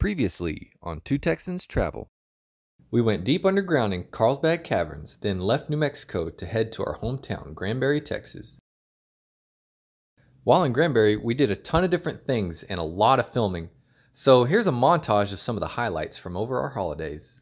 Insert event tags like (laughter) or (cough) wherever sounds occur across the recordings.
Previously on Two Texans Travel. We went deep underground in Carlsbad Caverns, then left New Mexico to head to our hometown, Granbury, Texas. While in Granbury, we did a ton of different things and a lot of filming. So here's a montage of some of the highlights from over our holidays.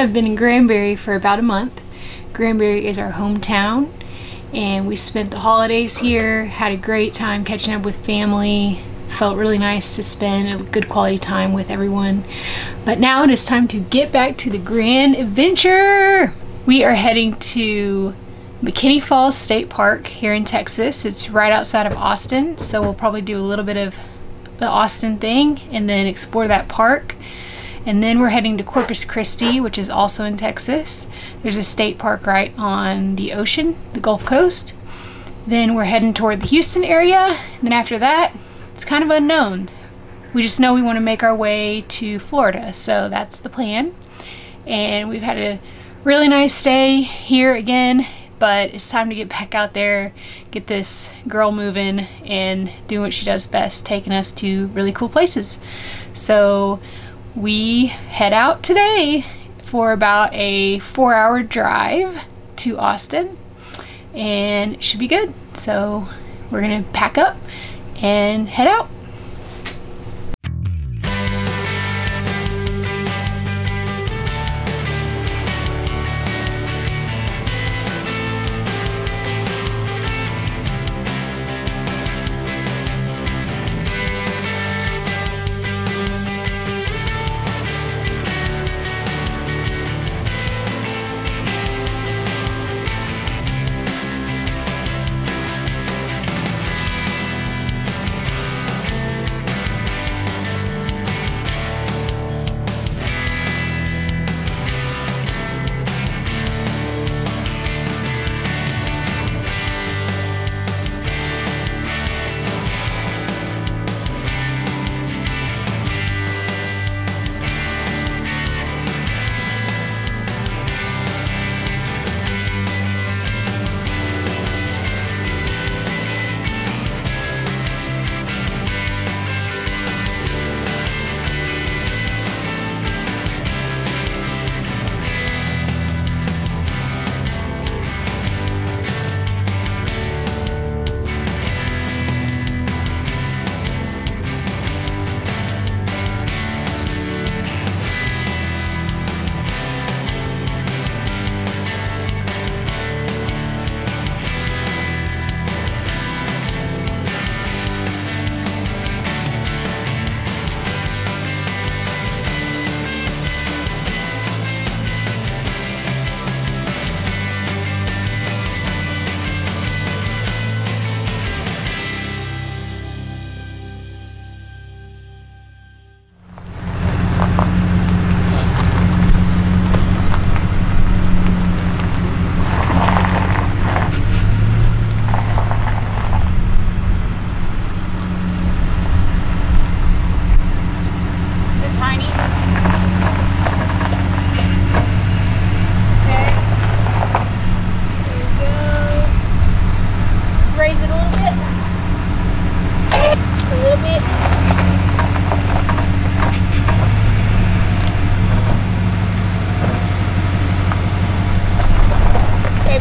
Have been in Granbury for about a month. Granbury is our hometown and we spent the holidays here, had a great time catching up with family, felt really nice to spend a good quality time with everyone. But now it is time to get back to the grand adventure. We are heading to McKinney Falls State Park here in Texas. It's right outside of Austin, so we'll probably do a little bit of the Austin thing and then explore that park. And then we're heading to Corpus Christi, which is also in Texas. There's a state park right on the ocean, the Gulf Coast. Then we're heading toward the Houston area. And then after that, it's kind of unknown. We just know we want to make our way to Florida, so that's the plan. And we've had a really nice stay here again. but it's time to get back out there, get this girl moving, and do what she does best, taking us to really cool places. So we head out today for about a four hour drive to Austin, and it should be good. So we're gonna pack up and head out.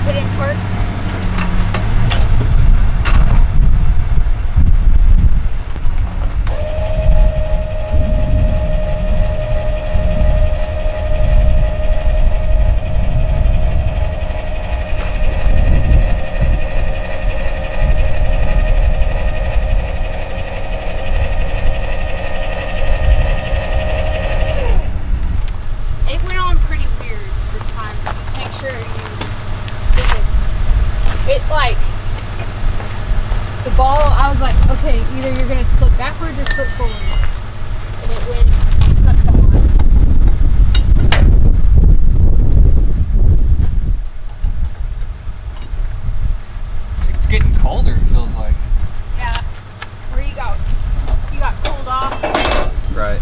Okay, put it in torque. It went on pretty weird this time, so just make sure you think it's it like the ball I was like, okay, either you're gonna slip backwards or slip forwards. And it went sucked on. It's getting colder, it feels like. Yeah. Where you go? you got pulled off. Right.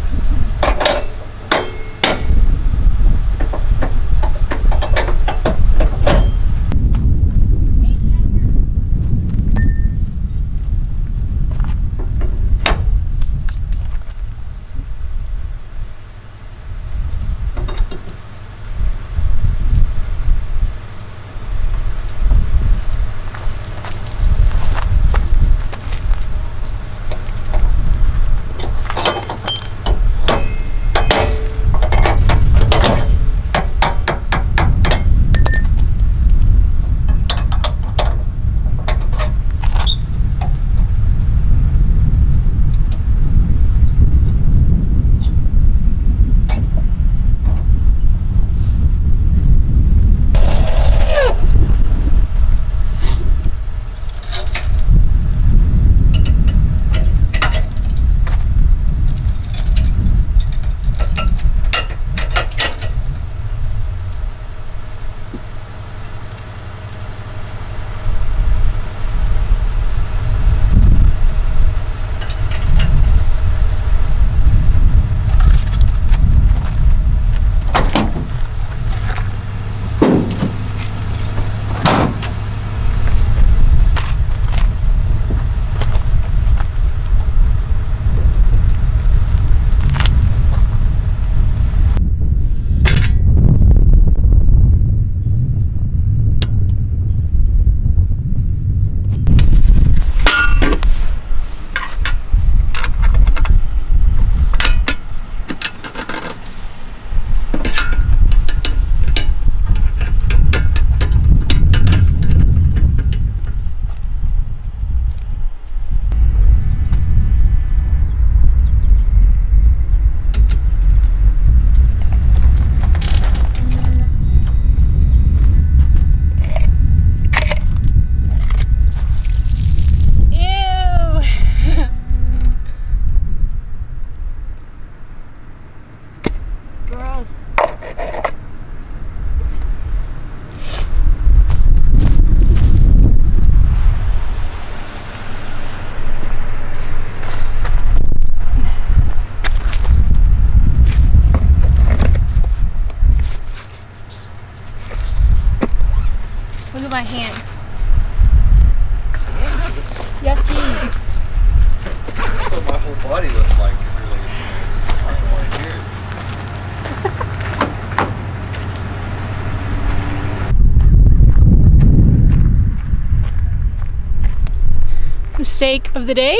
The day.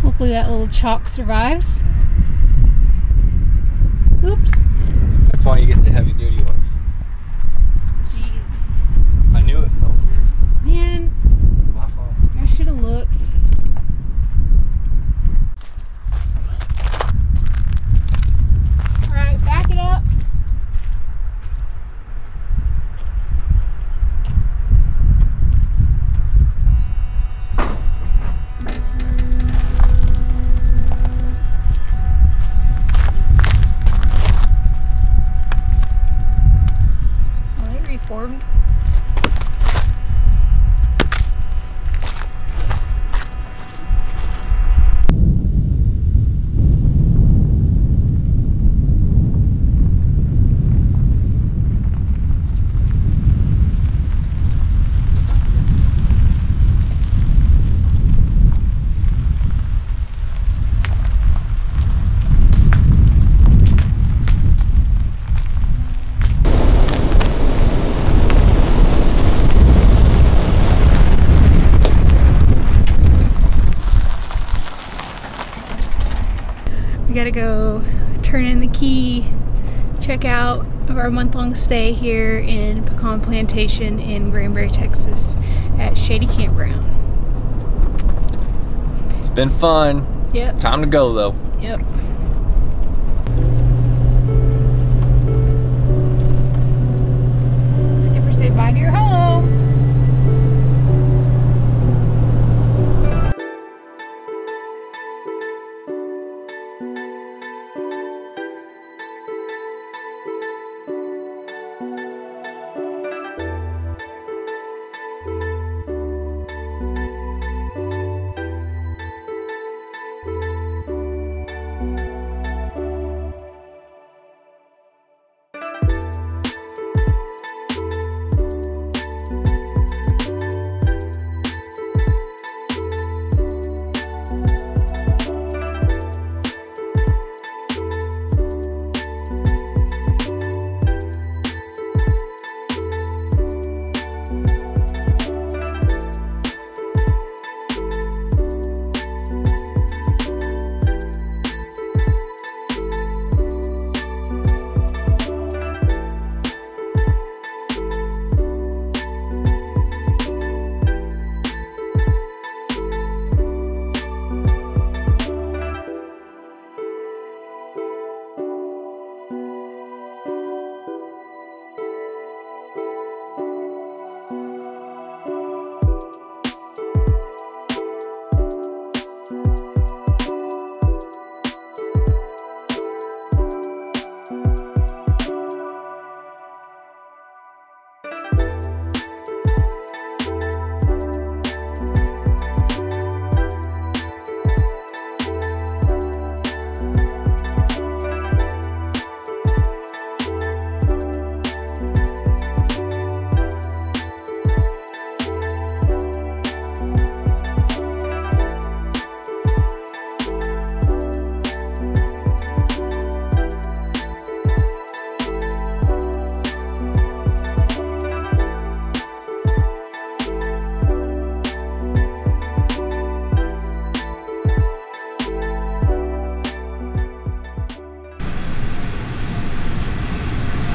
Hopefully that little chock survives. Oops. That's why you get the heavy duty ones. Jeez. I knew it felt weird. Man, My fault. I should have looked. Alright, back it up. Oh, it reformed. We gotta go turn in the key, check out of our month long stay here in Pecan Plantation in Granbury, Texas at Shady Campground. It's been fun. Yep, Time to go though. yep. Skipper say bye to your home.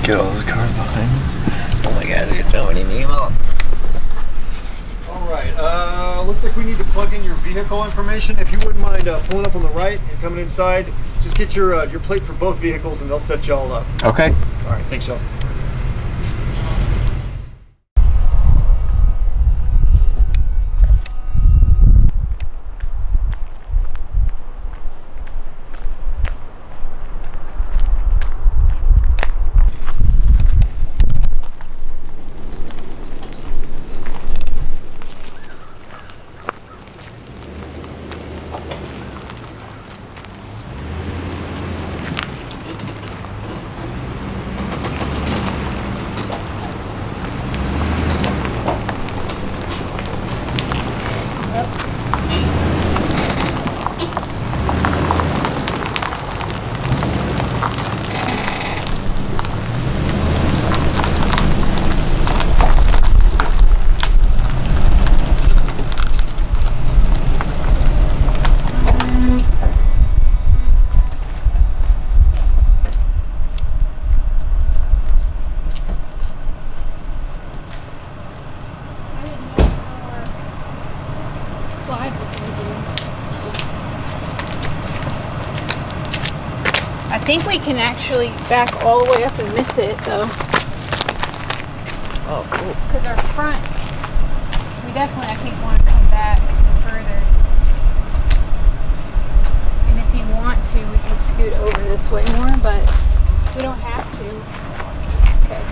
Get all those cars behind us. Oh my god, there's so many people. All right, uh, looks like we need to plug in your vehicle information. If you wouldn't mind uh, pulling up on the right and coming inside, just get your uh, your plate for both vehicles and they'll set you all up. Okay. All right, thanks, y'all. Can actually back all the way up and miss it though. Oh, cool. Because our front, we definitely, I think, want to come back further. And if you want to, we can scoot over this way more, but we don't have to. Okay.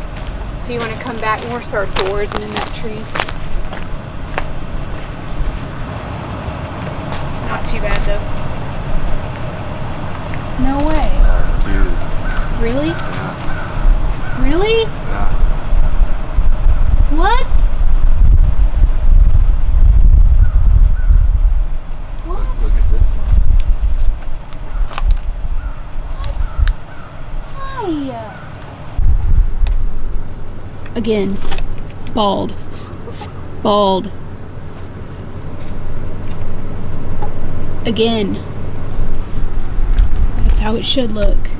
So you want to come back more so our doors and in that tree. Not too bad though. No way. Really? Really? What? What? Look at this one. Hi. Again, bald. Bald. Again. That's how it should look.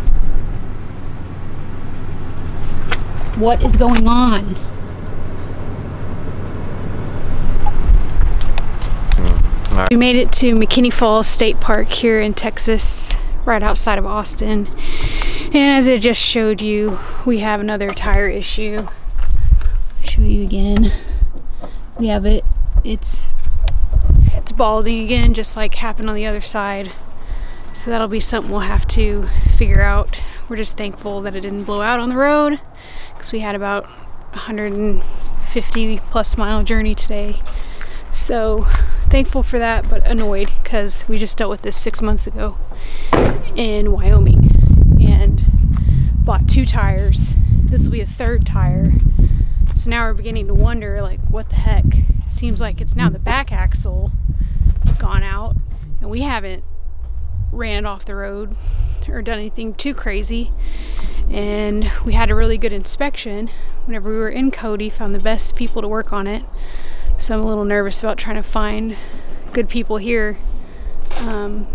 What is going on? Hmm, we made it to McKinney Falls State Park here in Texas, right outside of Austin. And as I just showed you, we have another tire issue. I'll show you again. We have it. It's it's balding again, just like happened on the other side. So that'll be something we'll have to figure out. We're just thankful that it didn't blow out on the road because we had about 150 plus mile journey today. So thankful for that, but annoyed because we just dealt with this six months ago in Wyoming and bought two tires. This will be a third tire. So now we're beginning to wonder like what the heck. Seems like it's now the back axle gone out and we haven't ran it off the road or done anything too crazy. And we had a really good inspection whenever we were in Cody, found the best people to work on it. So I'm a little nervous about trying to find good people here. Um,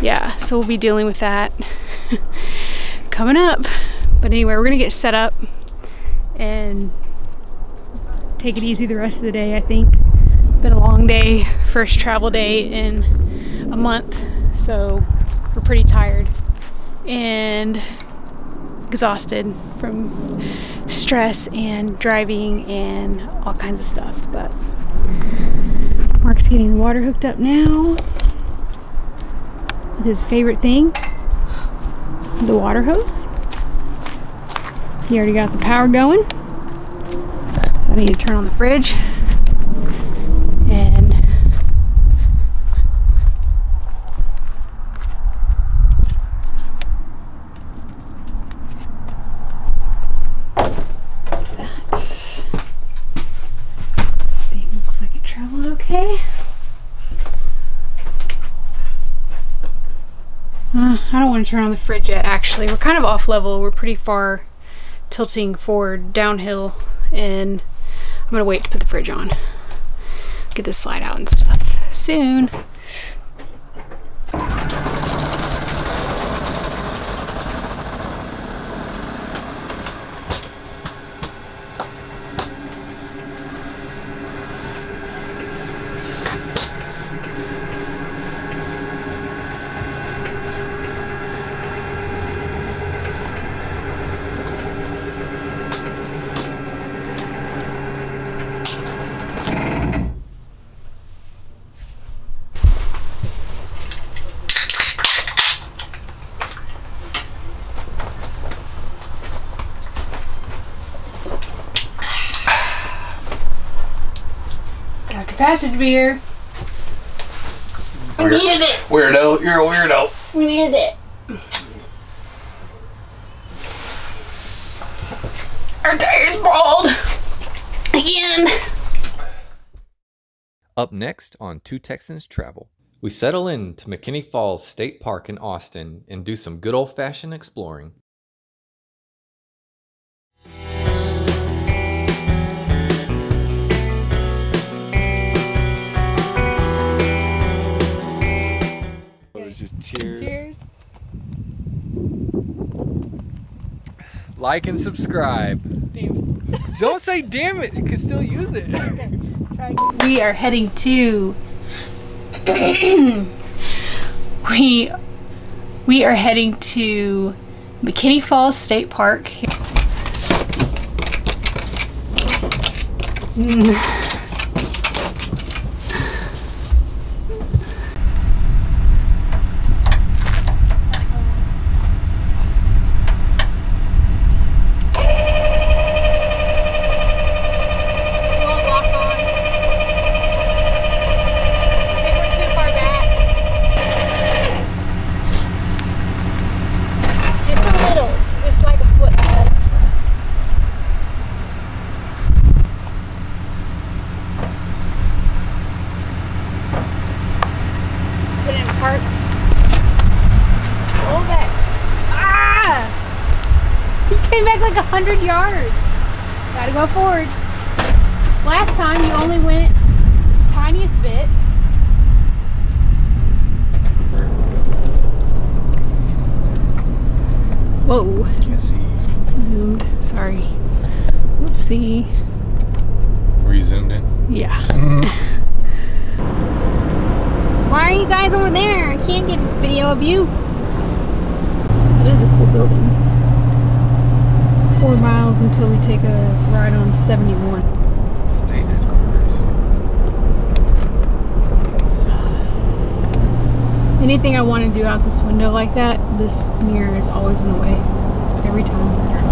yeah, so we'll be dealing with that (laughs) coming up. But anyway, we're gonna get set up and take it easy the rest of the day, I think. Been a long day, first travel day in a month, so we're pretty tired and exhausted from stress and driving and all kinds of stuff. But Mark's getting the water hooked up now with his favorite thing, the water hose. He already got the power going. So I need to turn on the fridge. And that thing looks like it traveled okay. Uh, I don't want to turn on the fridge yet actually. We're kind of off level. We're pretty far tilting forward downhill and I'm gonna wait to put the fridge on. Get this slide out and stuff soon. Passage beer. We Weird- needed it. Weirdo, you're a weirdo. We needed it. Our tire's bald. Again. Up next on Two Texans Travel, we settle in to McKinney Falls State Park in Austin and do some good old fashioned exploring. Like and subscribe. (laughs) Don't say damn it, you can still use it. We are heading to we (clears throat) we We are heading to McKinney Falls State Park. (laughs) Mm. Won't lock on. I think we're too far back. Just a little. Just like a foot. Put it in park. Roll back. Ah! You came back like a hundred yards. Gotta go forward. Last time you only went tiniest bit. Whoa, Can't see. zoomed. Sorry. Whoopsie. Were you zoomed in? Yeah. Why are you guys over there? I can't get video of you. That is a cool building. Four miles until we take a ride on 71. State headquarters. Anything I want to do out this window like that, this mirror is always in the way. Every time. There's two